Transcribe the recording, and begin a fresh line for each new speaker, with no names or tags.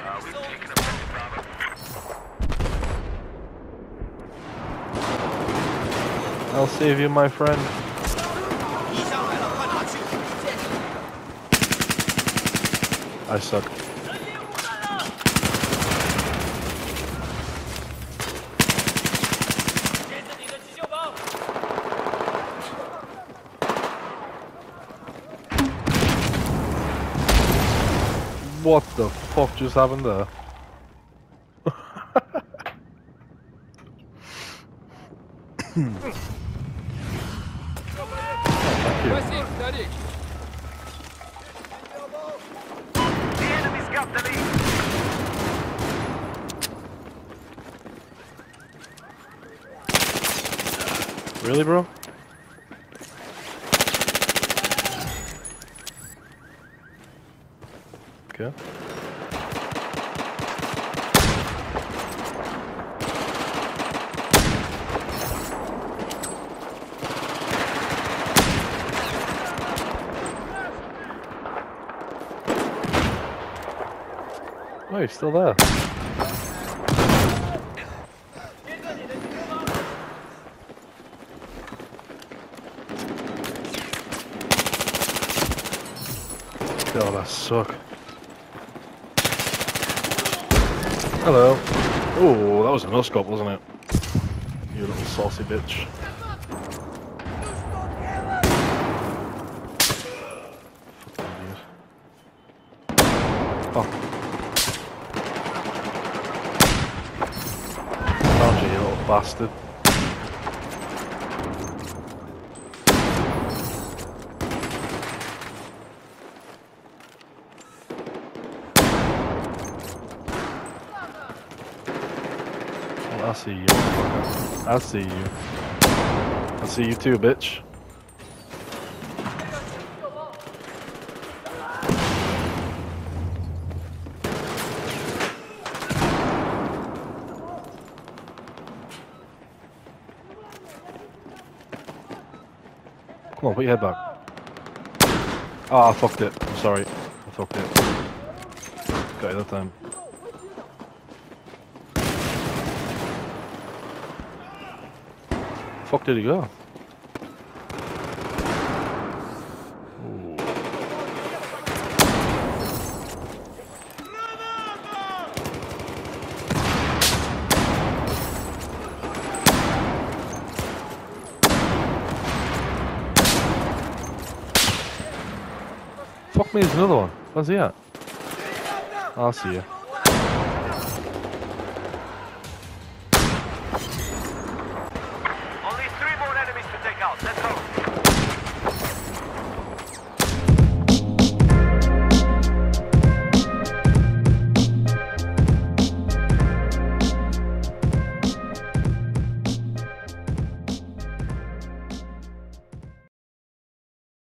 Uh,
I'll save you, my friend. I suck. What the fuck just happened there? really, bro? Okay. Oh, he's still there. God, I suck. Hello. Oh, that was a no scope, wasn't it? You little saucy bitch. Oh. You little bastard. I see you. I see you. I see you too, bitch. Come on, put your head back. Ah, I fucked it. I'm sorry. I fucked it. Got it that time. Fuck did he go? Fuck me, there's another one. Where's he at? I'll see you.